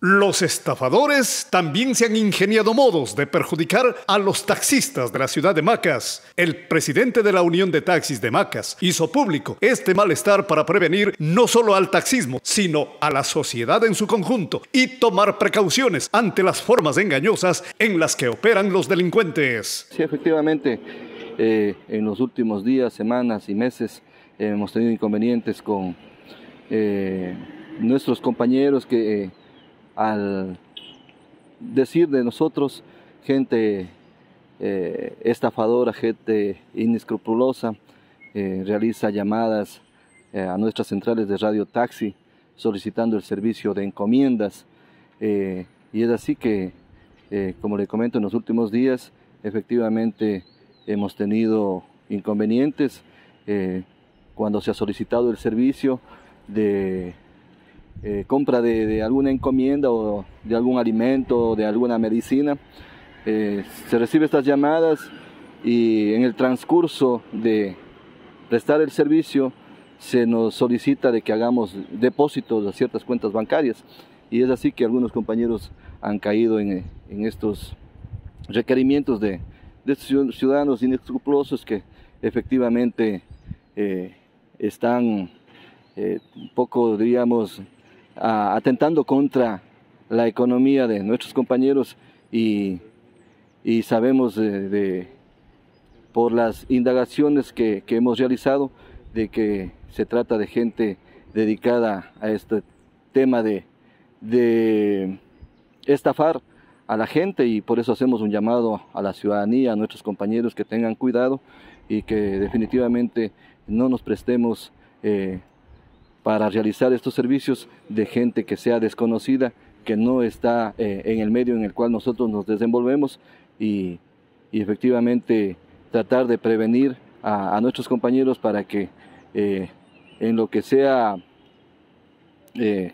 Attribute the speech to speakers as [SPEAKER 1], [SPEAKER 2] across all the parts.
[SPEAKER 1] Los estafadores también se han ingeniado modos de perjudicar a los taxistas de la ciudad de Macas. El presidente de la Unión de Taxis de Macas hizo público este malestar para prevenir no solo al taxismo, sino a la sociedad en su conjunto y tomar precauciones ante las formas engañosas en las que operan los delincuentes.
[SPEAKER 2] Sí, efectivamente, eh, en los últimos días, semanas y meses hemos tenido inconvenientes con eh, nuestros compañeros que... Al decir de nosotros gente eh, estafadora, gente inescrupulosa, eh, realiza llamadas eh, a nuestras centrales de radio taxi solicitando el servicio de encomiendas. y es así que, como le comento, en los últimos días efectivamente hemos tenido inconvenientes cuando se ha solicitado el servicio de eh, compra de, alguna encomienda o de algún alimento o de alguna medicina. Eh, se recibe estas llamadas y en el transcurso de prestar el servicio se nos solicita de que hagamos depósitos a ciertas cuentas bancarias y es así que algunos compañeros han caído en, estos requerimientos de, de, ciudadanos inescrupulosos que efectivamente eh, están un poco, diríamos, atentando contra la economía de nuestros compañeros y, sabemos de, por las indagaciones que, hemos realizado de que se trata de gente dedicada a este tema de, estafar a la gente y por eso hacemos un llamado a la ciudadanía, a nuestros compañeros que tengan cuidado y que definitivamente no nos prestemos eh, para realizar estos servicios de gente que sea desconocida, que no está eh, en el medio en el cual nosotros nos desenvolvemos y, efectivamente tratar de prevenir a, nuestros compañeros para que eh, en lo que sea eh,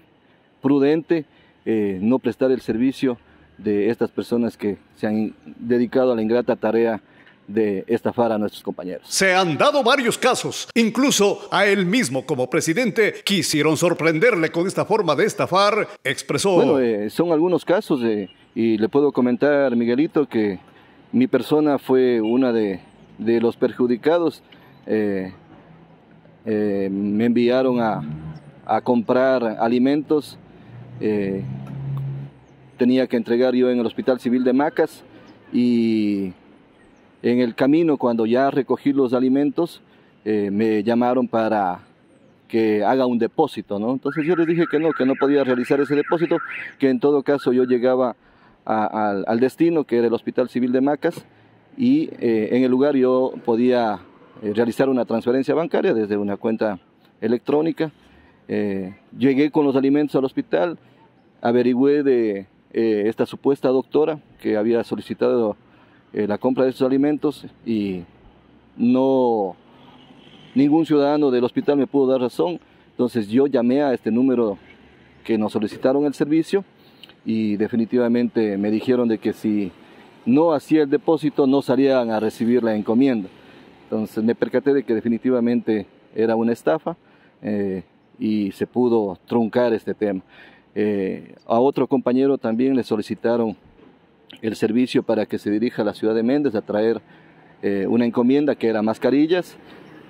[SPEAKER 2] prudente no prestar el servicio de estas personas que se han dedicado a la ingrata tarea de estafar a nuestros compañeros.
[SPEAKER 1] Se han dado varios casos, incluso a él mismo como presidente quisieron sorprenderle con esta forma de estafar, expresó.
[SPEAKER 2] Bueno, eh, son algunos casos eh, y le puedo comentar, Miguelito, que mi persona fue una de, los perjudicados. Eh, me enviaron a, a comprar alimentos. tenía que entregar yo en el Hospital Civil de Macas y en el camino, cuando ya recogí los alimentos, eh, me llamaron para que haga un depósito, ¿no? Entonces yo les dije que no, que no podía realizar ese depósito, que en todo caso yo llegaba al destino, que era el Hospital Civil de Macas, y eh, en el lugar yo podía eh, realizar una transferencia bancaria desde una cuenta electrónica. llegué con los alimentos al hospital, averigüé de esta supuesta doctora que había solicitado eh, la compra de estos alimentos y no ningún ciudadano del hospital me pudo dar razón. Entonces yo llamé a este número que nos solicitaron el servicio y definitivamente me dijeron de que si no hacía el depósito no salían a recibir la encomienda. Entonces me percaté de que definitivamente era una estafa eh, y se pudo truncar este tema. Eh, a otro compañero también le solicitaron el servicio para que se dirija a la ciudad de Méndez a traer eh, una encomienda que era mascarillas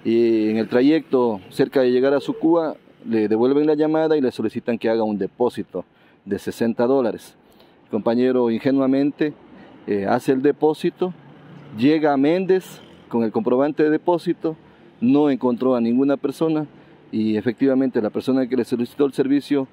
[SPEAKER 2] y en el trayecto cerca de llegar a su Cuba le devuelven la llamada y le solicitan que haga un depósito de 60 dólares. Compañero ingenuamente eh, hace el depósito, llega a Méndez con el comprobante de depósito, no encontró a ninguna persona y efectivamente la persona que le solicitó el servicio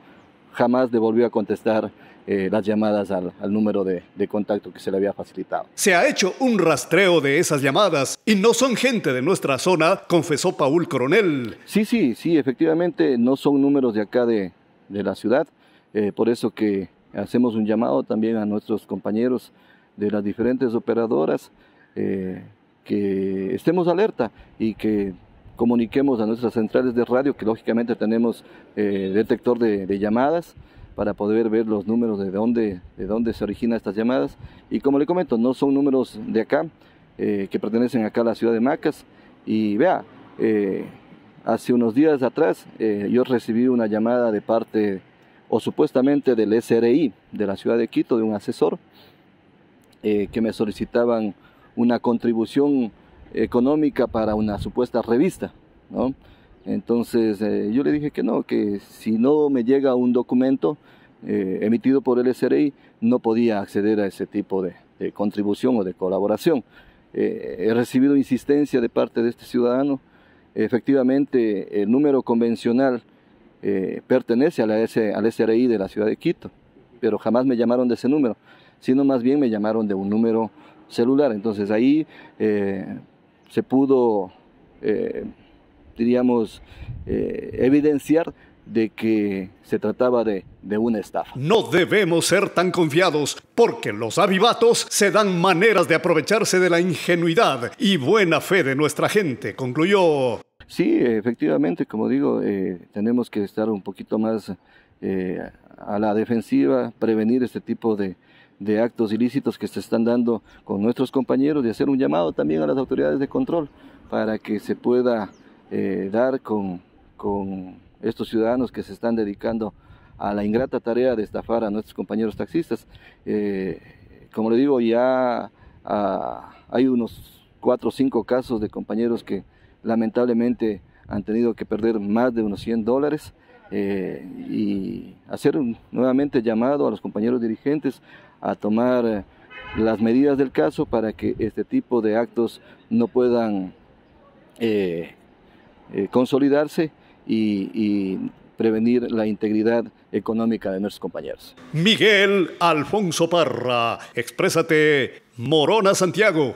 [SPEAKER 2] jamás devolvió a contestar eh, las llamadas al, número de, contacto que se le había facilitado.
[SPEAKER 1] Se ha hecho un rastreo de esas llamadas y no son gente de nuestra zona, confesó Paul Coronel.
[SPEAKER 2] Sí, sí, sí, efectivamente no son números de acá de, la ciudad, eh, por eso que hacemos un llamado también a nuestros compañeros de las diferentes operadoras eh, que estemos alerta y que comuniquemos a nuestras centrales de radio, que lógicamente tenemos detector de llamadas, para poder ver los números de dónde, de dónde se originan estas llamadas. Y como le comento, no son números de acá, eh, que pertenecen acá a la ciudad de Macas. Y vea, eh, hace unos días atrás eh, yo recibí una llamada de parte o supuestamente del SRI de la ciudad de Quito, de un asesor, eh, que me solicitaban una contribución económica para una supuesta revista. ¿no? Entonces eh, yo le dije que no, que si no me llega un documento eh, emitido por el SRI, no podía acceder a ese tipo de, contribución o de colaboración. Eh, he recibido insistencia de parte de este ciudadano. Efectivamente, el número convencional pertenece a la al SRI de la ciudad de Quito, pero jamás me llamaron de ese número, sino más bien me llamaron de un número celular. Entonces ahí se pudo diríamos, eh, evidenciar de que se trataba de, de, una estafa.
[SPEAKER 1] No debemos ser tan confiados, porque los avivatos se dan maneras de aprovecharse de la ingenuidad y buena fe de nuestra gente, concluyó.
[SPEAKER 2] Sí, efectivamente, como digo, eh, tenemos que estar un poquito más eh, a la defensiva, prevenir este tipo de, de actos ilícitos que se están dando con nuestros compañeros y hacer un llamado también a las autoridades de control para que se pueda eh, dar con, con estos ciudadanos que se están dedicando a la ingrata tarea de estafar a nuestros compañeros taxistas. Eh, como le digo, ya ah, hay unos cuatro o cinco casos de compañeros que lamentablemente han tenido que perder más de unos 100 dólares eh, y hacer nuevamente llamado a los compañeros dirigentes a tomar las medidas del caso para que este tipo de actos no puedan eh, consolidarse y, prevenir la integridad económica de nuestros compañeros.
[SPEAKER 1] Miguel Alfonso Parra, exprésate, Morona Santiago.